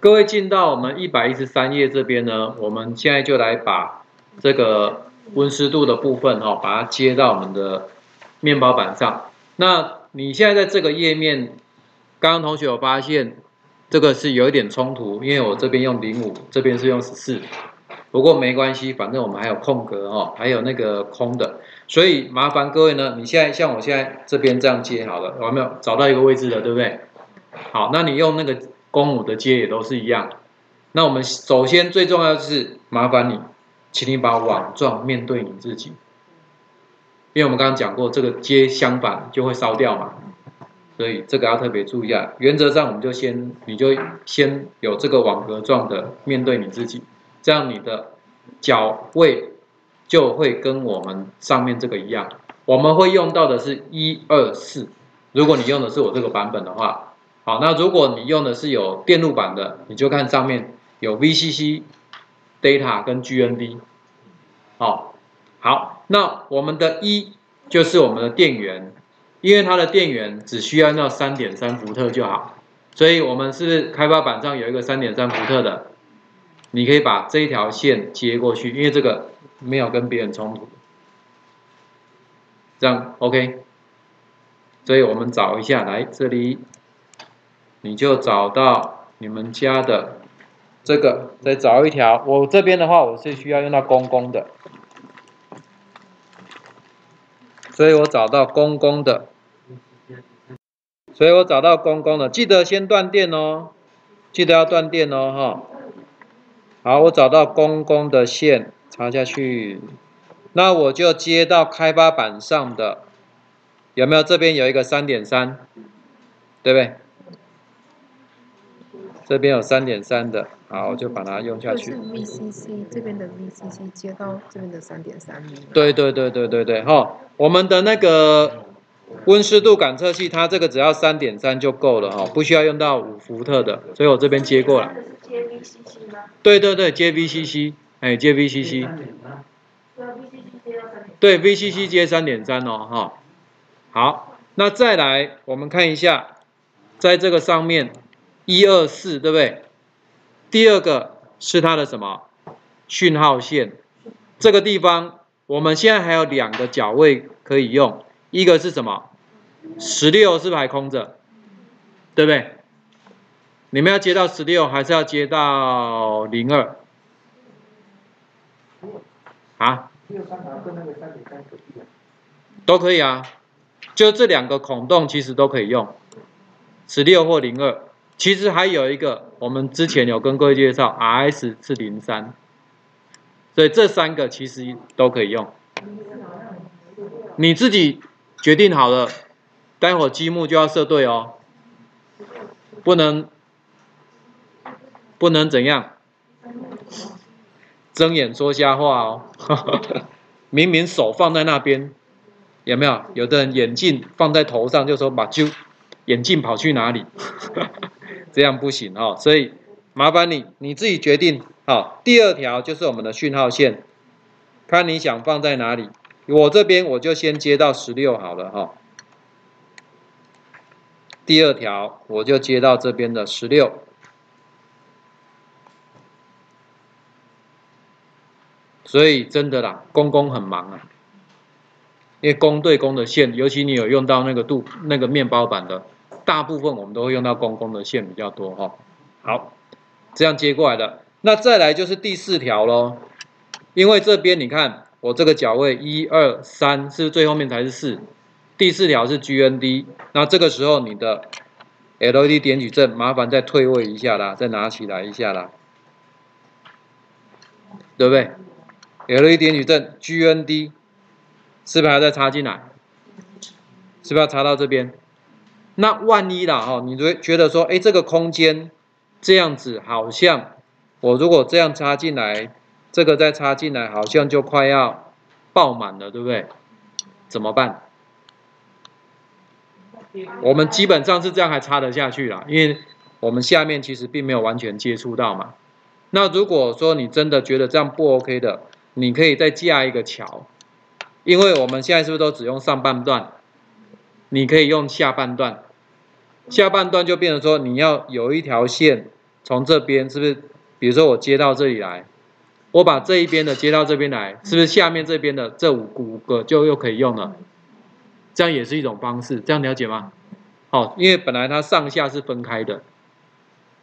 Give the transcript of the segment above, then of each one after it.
各位进到我们一百一十三页这边呢，我们现在就来把这个温湿度的部分哈、把它接到我们的面包板上。那你现在在这个页面，刚刚同学有发现这个是有一点冲突，因为我这边用零五，这边是用十四。不过没关系，反正我们还有空格哦，还有那个空的，所以麻烦各位呢，你现在像我现在这边这样接好了，有没有找到一个位置了，对不对？好，那你用那个公母的接也都是一样。那我们首先最重要的是麻烦你，请你把网状面对你自己，因为我们刚刚讲过，这个接相反就会烧掉嘛，所以这个要特别注意一下。原则上我们就先，你就先有这个网格状的面对你自己。这样你的脚位就会跟我们上面这个一样，我们会用到的是一二四。如果你用的是我这个版本的话，好，那如果你用的是有电路板的，你就看上面有 VCC、Data 跟 GND。好，好，那我们的一就是我们的电源，因为它的电源只需要那三点三伏特就好，所以我们是开发板上有一个三点三伏特的。你可以把这一条线接过去，因为这个没有跟别人冲突，这样 OK。所以我们找一下，来这里，你就找到你们家的这个，再找一条。我这边的话，我是需要用到公公的，所以我找到公公的，所以我找到公公的，记得先断电哦，记得要断电哦，哈。好，我找到公公的线插下去，那我就接到开发板上的，有没有？这边有一个三点三，对不对？这边有三点三的，好，我就把它用下去。是 VCC 这边的 VCC 接到这边的三点三米。对对对对对对，哈，我们的那个温湿度感测器，它这个只要三点三就够了哈，不需要用到五伏特的，所以我这边接过来。接 VCC 吗？对对对，接 VCC，哎，接 VCC，对啊，VCC 接到三点。对 VCC 接三点三哦，哈，好，那再来我们看一下，在这个上面一二四，对不对？第二个是它的什么讯号线？这个地方我们现在还有两个角位可以用，一个是什么？十六是不是还空着？对不对？你们要接到十六，还是要接到零二？啊？都可以啊，就这两个孔洞其实都可以用，十六或零二。其实还有一个，我们之前有跟各位介绍，RS 是零三，所以这三个其实都可以用。你自己决定好了，待会积木就要设对哦，不能不能怎样，睁眼说瞎话哦。明明手放在那边，有没有？有的人眼镜放在头上，就说把就眼镜跑去哪里？这样不行哦。所以麻烦你你自己决定。好，第二条就是我们的讯号线，看你想放在哪里。我这边我就先接到十六好了哈。第二条我就接到这边的十六。所以真的啦，公公很忙啊，因为公对公的线，尤其你有用到那个度那个面包板的，大部分我们都会用到公公的线比较多哈。好，这样接过来的，那再来就是第四条喽，因为这边你看我这个角位一二三是最后面才是四，第四条是 GND，那这个时候你的 LED 点矩阵麻烦再退位一下啦，再拿起来一下啦，对不对？LED 点矩阵 GND 是不是还要再插进来？是不是要插到这边？那万一啦哈，你觉觉得说，哎，这个空间这样子好像，我如果这样插进来，这个再插进来，好像就快要爆满了，对不对？怎么办？我们基本上是这样还插得下去啦，因为我们下面其实并没有完全接触到嘛。那如果说你真的觉得这样不 OK 的，你可以再架一个桥，因为我们现在是不是都只用上半段？你可以用下半段，下半段就变成说你要有一条线从这边是不是？比如说我接到这里来，我把这一边的接到这边来，是不是下面这边的这五五个就又可以用了？这样也是一种方式，这样了解吗？好，因为本来它上下是分开的，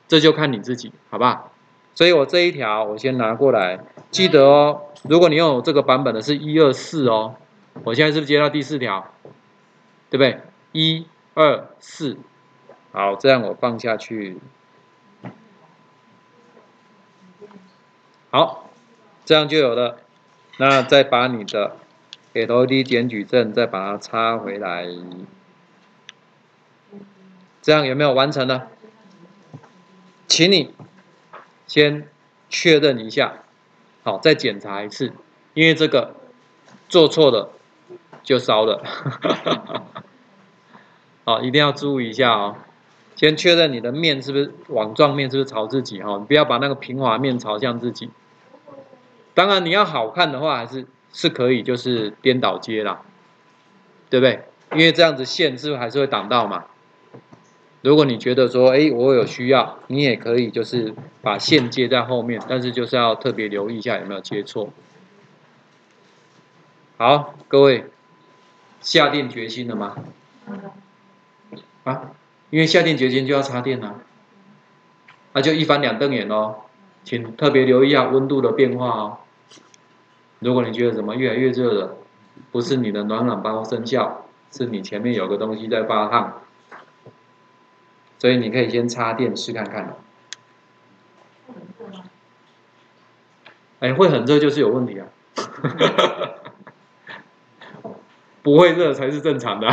这就看你自己，好不好？所以我这一条我先拿过来，记得哦，如果你用这个版本的是一二四哦，我现在是不是接到第四条？对不对？一二四，好，这样我放下去。好，这样就有了。那再把你的 LED 检举证再把它插回来，这样有没有完成呢？请你先确认一下，好，再检查一次，因为这个做错了就烧了。好，一定要注意一下哦。先确认你的面是不是网状面是不是朝自己哈，你不要把那个平滑面朝向自己。当然，你要好看的话，还是是可以，就是颠倒接啦，对不对？因为这样子线是不是还是会挡到嘛？如果你觉得说，哎，我有需要，你也可以就是把线接在后面，但是就是要特别留意一下有没有接错。好，各位下定决心了吗？啊，因为下定决心就要插电啊，那就一翻两瞪眼哦，请特别留意一下温度的变化哦。如果你觉得怎么越来越热了，不是你的暖暖包生效，是你前面有个东西在发烫，所以你可以先插电试看看。哎，会很热就是有问题啊，不会热才是正常的。